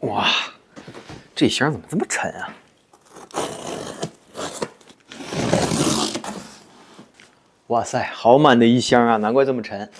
哇，这箱怎么这么沉啊？哇塞，好满的一箱啊，难怪这么沉。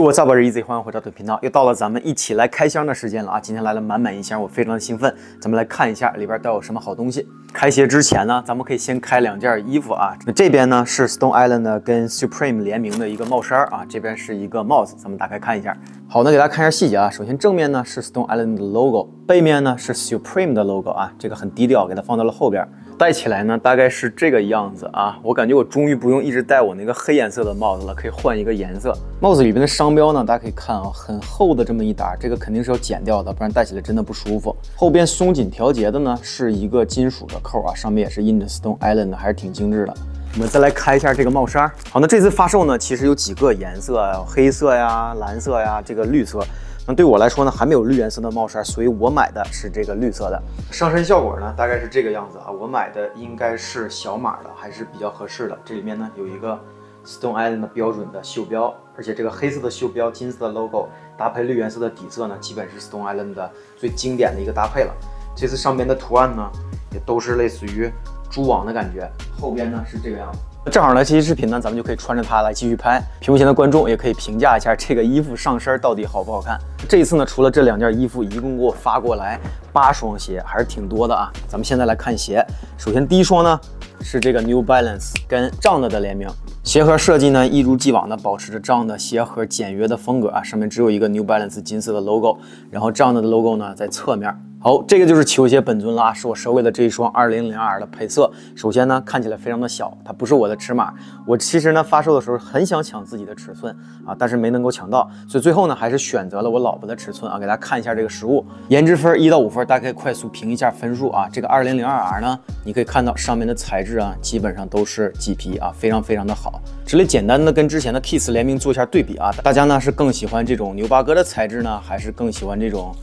又我 s up easy，欢迎回到本频道，又到了咱们一起来开箱的时间了啊！今天来了满满一箱，我非常的兴奋。咱们来看一下里边都有什么好东西。开鞋之前呢，咱们可以先开两件衣服啊。那这边呢是 Stone Island 跟 Supreme 联名的一个帽衫啊，这边是一个帽子，咱们打开看一下。好，那给大家看一下细节啊。首先正面呢是 Stone Island 的 logo，背面呢是 Supreme 的 logo 啊，这个很低调，给它放到了后边。戴起来呢，大概是这个样子啊。我感觉我终于不用一直戴我那个黑颜色的帽子了，可以换一个颜色。帽子里边的商标呢，大家可以看啊，很厚的这么一沓，这个肯定是要剪掉的，不然戴起来真的不舒服。后边松紧调节的呢，是一个金属的扣啊，上面也是印着 Stone Island，还是挺精致的。我们再来开一下这个帽衫。好，那这次发售呢，其实有几个颜色，黑色呀、蓝色呀、这个绿色。那对我来说呢，还没有绿颜色的帽衫，所以我买的是这个绿色的。上身效果呢，大概是这个样子啊。我买的应该是小码的，还是比较合适的。这里面呢有一个 Stone Island 的标准的袖标，而且这个黑色的袖标、金色的 logo 搭配绿颜色的底色呢，基本是 Stone Island 的最经典的一个搭配了。这次上边的图案呢，也都是类似于蛛网的感觉。后边呢是这个样子。正好呢，这期视频呢，咱们就可以穿着它来继续拍。屏幕前的观众也可以评价一下这个衣服上身到底好不好看。这一次呢，除了这两件衣服，一共给我发过来八双鞋，还是挺多的啊。咱们现在来看鞋。首先第一双呢，是这个 New Balance 跟 John 的联名鞋盒设计呢，一如既往的保持着 John 的鞋盒简约的风格啊，上面只有一个 New Balance 金色的 logo，然后 John 的 logo 呢在侧面。好，这个就是球鞋本尊啦，是我手里的这一双二零零二的配色。首先呢，看起来非常的小，它不是我的尺码。我其实呢，发售的时候很想抢自己的尺寸啊，但是没能够抢到，所以最后呢，还是选择了我老婆的尺寸啊。给大家看一下这个实物，颜值分一到五分，大家可以快速评一下分数啊。这个二零零二 R 呢，你可以看到上面的材质啊，基本上都是麂皮啊，非常非常的好。这里简单的跟之前的 Kiss 联名做一下对比啊，大家呢是更喜欢这种牛八哥的材质呢，还是更喜欢这种？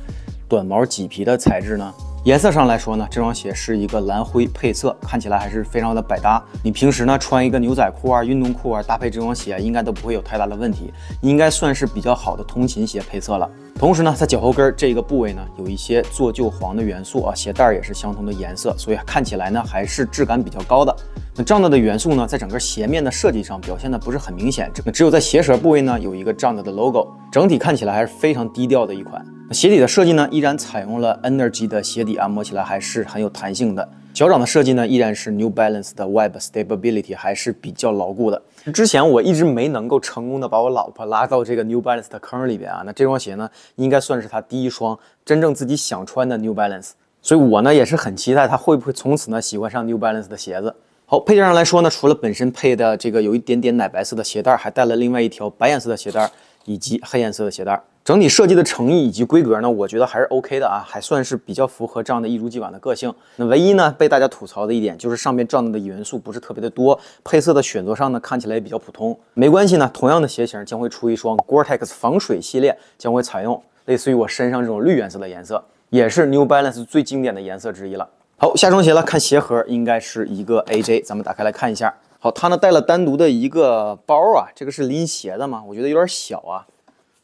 短毛麂皮的材质呢？颜色上来说呢，这双鞋是一个蓝灰配色，看起来还是非常的百搭。你平时呢穿一个牛仔裤啊、运动裤啊，搭配这双鞋应该都不会有太大的问题，应该算是比较好的通勤鞋配色了。同时呢，在脚后跟这个部位呢，有一些做旧黄的元素啊，鞋带也是相同的颜色，所以看起来呢还是质感比较高的。那这样的元素呢，在整个鞋面的设计上表现的不是很明显，这个只有在鞋舌部位呢有一个这样的 logo，整体看起来还是非常低调的一款。鞋底的设计呢，依然采用了 Energy 的鞋底啊，摸起来还是很有弹性的。脚掌的设计呢，依然是 New Balance 的 Web Stability，还是比较牢固的。之前我一直没能够成功的把我老婆拉到这个 New Balance 的坑里边啊，那这双鞋呢，应该算是她第一双真正自己想穿的 New Balance，所以我呢也是很期待她会不会从此呢喜欢上 New Balance 的鞋子。好，配件上来说呢，除了本身配的这个有一点点奶白色的鞋带，还带了另外一条白颜色的鞋带以及黑颜色的鞋带。整体设计的诚意以及规格呢，我觉得还是 OK 的啊，还算是比较符合这样的一如既往的个性。那唯一呢被大家吐槽的一点就是上面这样的元素不是特别的多，配色的选择上呢看起来也比较普通。没关系呢，同样的鞋型将会出一双 Gore-Tex 防水系列，将会采用类似于我身上这种绿颜色的颜色，也是 New Balance 最经典的颜色之一了。好，下双鞋了，看鞋盒应该是一个 AJ，咱们打开来看一下。好，它呢带了单独的一个包啊，这个是拎鞋的吗？我觉得有点小啊。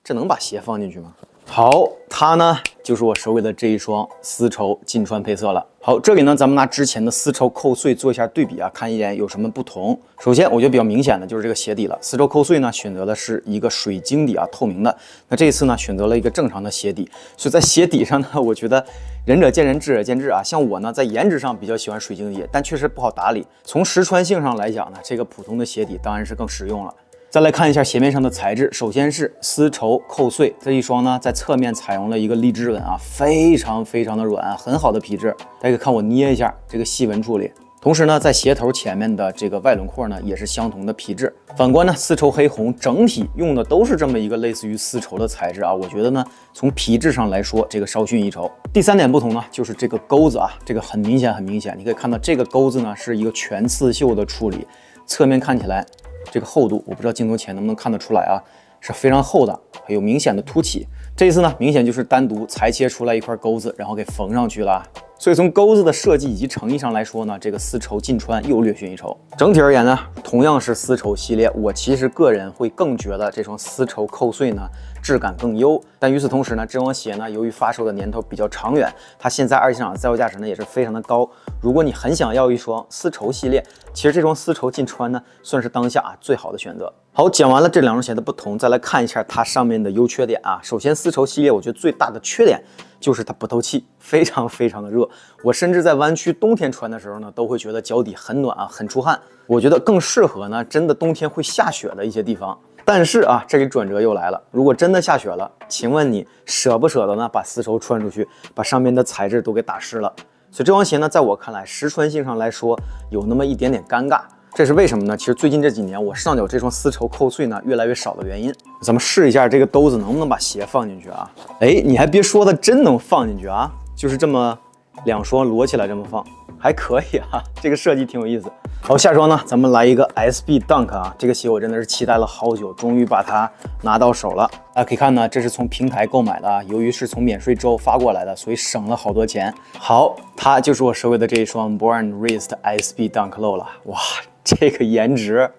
这能把鞋放进去吗？好，它呢就是我手里的这一双丝绸金川配色了。好，这里呢咱们拿之前的丝绸扣碎做一下对比啊，看一眼有什么不同。首先，我觉得比较明显的就是这个鞋底了。丝绸扣碎呢选择的是一个水晶底啊，透明的。那这一次呢选择了一个正常的鞋底，所以在鞋底上呢，我觉得仁者见仁，智者见智啊。像我呢在颜值上比较喜欢水晶底，但确实不好打理。从实穿性上来讲呢，这个普通的鞋底当然是更实用了。再来看一下鞋面上的材质，首先是丝绸扣碎这一双呢，在侧面采用了一个荔枝纹啊，非常非常的软，很好的皮质。大家可以看我捏一下这个细纹处理。同时呢，在鞋头前面的这个外轮廓呢，也是相同的皮质。反观呢，丝绸黑红整体用的都是这么一个类似于丝绸的材质啊，我觉得呢，从皮质上来说，这个稍逊一筹。第三点不同呢，就是这个钩子啊，这个很明显很明显，你可以看到这个钩子呢是一个全刺绣的处理，侧面看起来。这个厚度我不知道镜头前能不能看得出来啊，是非常厚的，还有明显的凸起。这一次呢，明显就是单独裁切出来一块钩子，然后给缝上去了。所以从钩子的设计以及诚意上来说呢，这个丝绸劲穿又略逊一筹。整体而言呢，同样是丝绸系列，我其实个人会更觉得这双丝绸扣碎呢质感更优。但与此同时呢，这双鞋呢，由于发售的年头比较长远，它现在二级市场的在售价值呢也是非常的高。如果你很想要一双丝绸系列，其实这双丝绸劲穿呢，算是当下啊最好的选择。好，讲完了这两双鞋的不同，再来看一下它上面的优缺点啊。首先，丝绸系列我觉得最大的缺点就是它不透气，非常非常的热。我甚至在弯曲冬天穿的时候呢，都会觉得脚底很暖啊，很出汗。我觉得更适合呢，真的冬天会下雪的一些地方。但是啊，这里转折又来了，如果真的下雪了，请问你舍不舍得呢？把丝绸穿出去，把上面的材质都给打湿了。所以这双鞋呢，在我看来，实穿性上来说，有那么一点点尴尬。这是为什么呢？其实最近这几年，我上脚这双丝绸扣碎呢越来越少的原因。咱们试一下这个兜子能不能把鞋放进去啊？哎，你还别说，它真能放进去啊！就是这么两双摞起来这么放，还可以啊。这个设计挺有意思。好，下双呢，咱们来一个 SB Dunk 啊。这个鞋我真的是期待了好久，终于把它拿到手了。大家可以看呢，这是从平台购买的啊。由于是从免税州发过来的，所以省了好多钱。好，它就是我手里的这一双 Born Raised SB Dunk Low 了。哇！这个颜值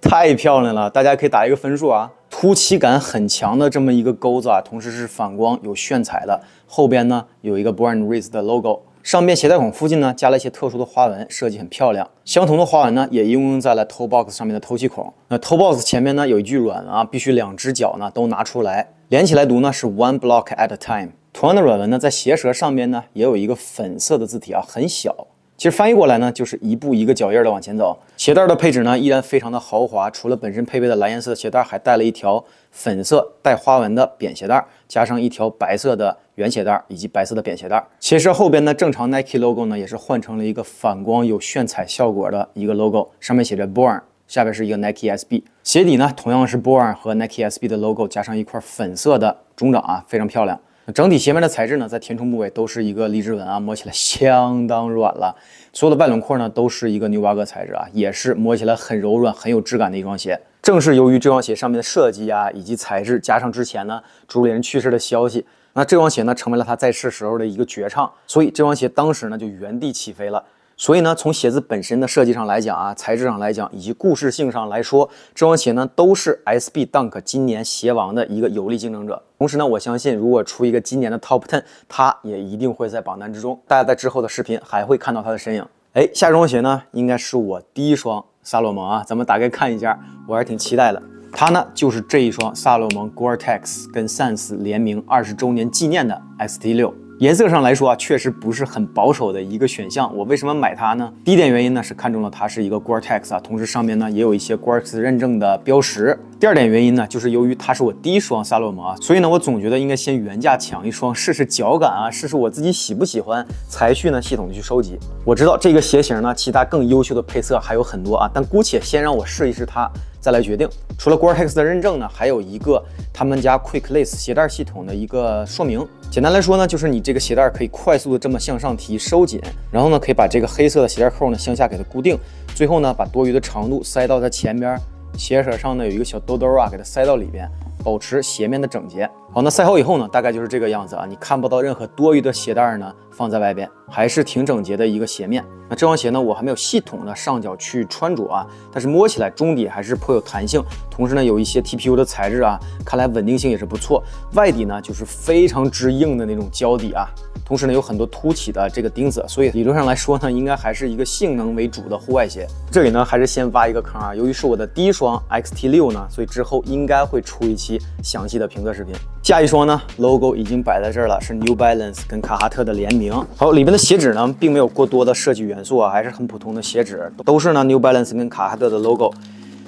太漂亮了，大家可以打一个分数啊！凸起感很强的这么一个钩子啊，同时是反光有炫彩的。后边呢有一个 Born Raised 的 logo，上边鞋带孔附近呢加了一些特殊的花纹，设计很漂亮。相同的花纹呢也应用在了 Toe Box 上面的透气孔。那 Toe Box 前面呢有一句软文啊，必须两只脚呢都拿出来，连起来读呢是 One block at a time。同样的软文呢在鞋舌上面呢也有一个粉色的字体啊，很小。其实翻译过来呢，就是一步一个脚印的往前走。鞋带的配置呢，依然非常的豪华。除了本身配备的蓝颜色鞋带，还带了一条粉色带花纹的扁鞋带，加上一条白色的圆鞋带以及白色的扁鞋带。鞋舌后边呢，正常 Nike logo 呢，也是换成了一个反光有炫彩效果的一个 logo，上面写着 Born，下边是一个 Nike SB。鞋底呢，同样是 Born 和 Nike SB 的 logo，加上一块粉色的中掌啊，非常漂亮。整体鞋面的材质呢，在填充部位都是一个荔枝纹啊，摸起来相当软了。所有的外轮廓呢，都是一个牛巴革材质啊，也是摸起来很柔软、很有质感的一双鞋。正是由于这双鞋上面的设计啊，以及材质，加上之前呢朱丽人去世的消息，那这双鞋呢成为了他在世时候的一个绝唱，所以这双鞋当时呢就原地起飞了。所以呢，从鞋子本身的设计上来讲啊，材质上来讲，以及故事性上来说，这双鞋呢都是 SB Dunk 今年鞋王的一个有力竞争者。同时呢，我相信如果出一个今年的 Top Ten，它也一定会在榜单之中。大家在之后的视频还会看到它的身影。哎，下双鞋呢，应该是我第一双萨洛蒙啊，咱们打开看一下，我还是挺期待的。它呢就是这一双萨洛蒙 Gore-Tex 跟 Sans 联名二十周年纪念的 ST 六。颜色上来说啊，确实不是很保守的一个选项。我为什么买它呢？第一点原因呢是看中了它是一个 Gore-Tex 啊，同时上面呢也有一些 Gore-Tex 认证的标识。第二点原因呢，就是由于它是我第一双萨洛蒙啊，所以呢我总觉得应该先原价抢一双试试脚感啊，试试我自己喜不喜欢，才去呢系统的去收集。我知道这个鞋型呢，其他更优秀的配色还有很多啊，但姑且先让我试一试它。再来决定，除了 Gore-Tex 的认证呢，还有一个他们家 Quick Lace 鞋带系统的一个说明。简单来说呢，就是你这个鞋带可以快速的这么向上提收紧，然后呢可以把这个黑色的鞋带扣呢向下给它固定，最后呢把多余的长度塞到它前边鞋舌上呢有一个小兜兜啊，给它塞到里边，保持鞋面的整洁。好，那赛好以后呢，大概就是这个样子啊，你看不到任何多余的鞋带呢放在外边，还是挺整洁的一个鞋面。那这双鞋呢，我还没有系统的上脚去穿着啊，但是摸起来中底还是颇有弹性，同时呢有一些 TPU 的材质啊，看来稳定性也是不错。外底呢就是非常之硬的那种胶底啊，同时呢有很多凸起的这个钉子，所以理论上来说呢，应该还是一个性能为主的户外鞋。这里呢还是先挖一个坑啊，由于是我的第一双 XT 六呢，所以之后应该会出一期详细的评测视频。下一双呢，logo 已经摆在这儿了，是 New Balance 跟卡哈特的联名。好，里面的鞋纸呢，并没有过多的设计元素啊，还是很普通的鞋纸，都是呢 New Balance 跟卡哈特的 logo。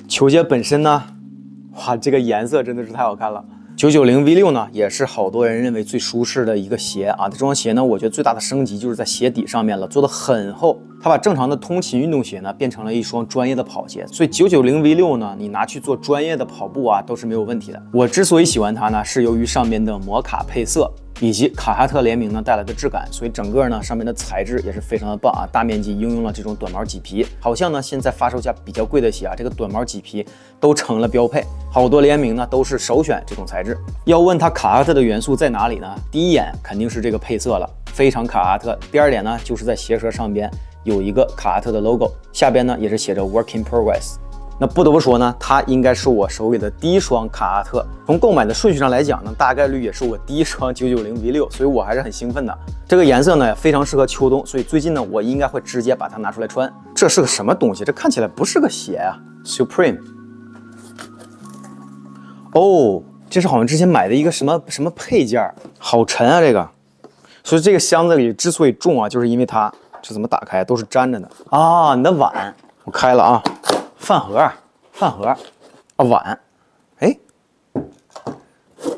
球鞋本身呢，哇，这个颜色真的是太好看了。九九零 V 六呢，也是好多人认为最舒适的一个鞋啊。这双鞋呢，我觉得最大的升级就是在鞋底上面了，做的很厚。它把正常的通勤运动鞋呢，变成了一双专业的跑鞋。所以九九零 V 六呢，你拿去做专业的跑步啊，都是没有问题的。我之所以喜欢它呢，是由于上面的摩卡配色。以及卡哈特联名呢带来的质感，所以整个呢上面的材质也是非常的棒啊，大面积应用了这种短毛麂皮，好像呢现在发售价比较贵的鞋啊，这个短毛麂皮都成了标配，好多联名呢都是首选这种材质。要问它卡哈特的元素在哪里呢？第一眼肯定是这个配色了。非常卡哈特。第二点呢，就是在鞋舌上边有一个卡哈特的 logo，下边呢也是写着 Working Progress。那不得不说呢，它应该是我手里的第一双卡哈特。从购买的顺序上来讲呢，大概率也是我第一双九九零 V 六，所以我还是很兴奋的。这个颜色呢非常适合秋冬，所以最近呢我应该会直接把它拿出来穿。这是个什么东西？这看起来不是个鞋啊，Supreme。哦，这是好像之前买的一个什么什么配件，好沉啊这个。所以这个箱子里之所以重啊，就是因为它这怎么打开都是粘着的啊。你的碗我开了啊。饭盒，饭盒，啊碗，哎，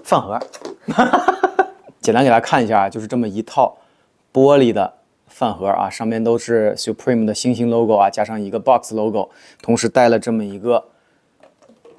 饭盒，简单给大家看一下，就是这么一套玻璃的饭盒啊，上面都是 Supreme 的星星 logo 啊，加上一个 box logo，同时带了这么一个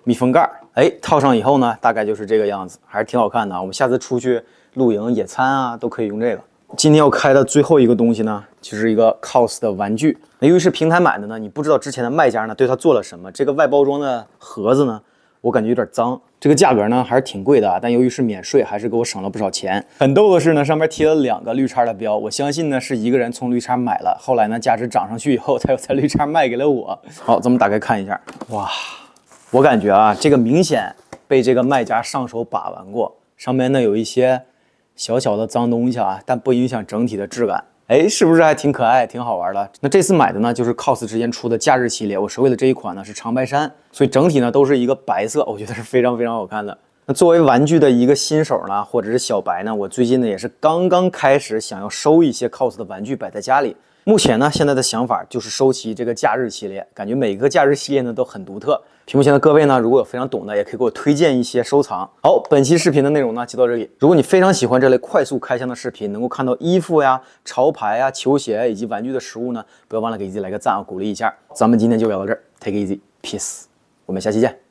密封盖，哎，套上以后呢，大概就是这个样子，还是挺好看的啊。我们下次出去露营、野餐啊，都可以用这个。今天要开的最后一个东西呢，就是一个 COS 的玩具。那由于是平台买的呢，你不知道之前的卖家呢对它做了什么。这个外包装的盒子呢，我感觉有点脏。这个价格呢还是挺贵的啊，但由于是免税，还是给我省了不少钱。很逗的是呢，上面贴了两个绿叉的标，我相信呢是一个人从绿叉买了，后来呢价值涨上去以后，他又在绿叉卖给了我。好，咱们打开看一下。哇，我感觉啊，这个明显被这个卖家上手把玩过，上面呢有一些。小小的脏东西啊，但不影响整体的质感。哎，是不是还挺可爱、挺好玩的？那这次买的呢，就是 COS 之前出的假日系列。我手里的这一款呢是长白山，所以整体呢都是一个白色，我觉得是非常非常好看的。那作为玩具的一个新手呢，或者是小白呢，我最近呢也是刚刚开始想要收一些 COS 的玩具摆在家里。目前呢，现在的想法就是收齐这个假日系列，感觉每个假日系列呢都很独特。屏幕前的各位呢，如果有非常懂的，也可以给我推荐一些收藏。好，本期视频的内容呢就到这里。如果你非常喜欢这类快速开箱的视频，能够看到衣服呀、潮牌呀、球鞋以及玩具的实物呢，不要忘了给自己来个赞啊，鼓励一下。咱们今天就聊到这儿，Take easy，peace，我们下期见。